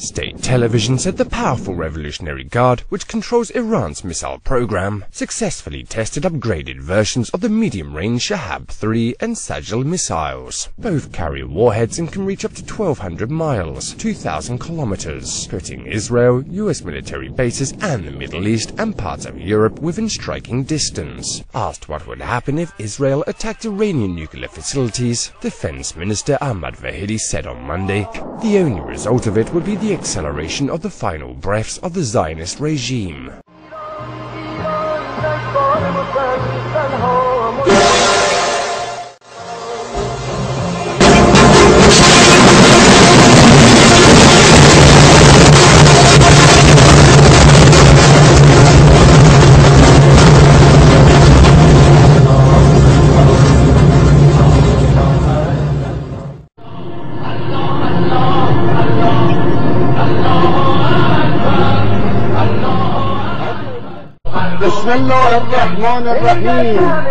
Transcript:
State television said the powerful Revolutionary Guard, which controls Iran's missile program, successfully tested upgraded versions of the medium-range Shahab-3 and Sajil missiles. Both carry warheads and can reach up to 1,200 miles, 2,000 kilometers, putting Israel, US military bases, and the Middle East and parts of Europe within striking distance. Asked what would happen if Israel attacked Iranian nuclear facilities, Defense Minister Ahmad Vahidi said on Monday, the only result of it would be the acceleration of the final breaths of the Zionist regime. بسم الله الرحمن الرحیم.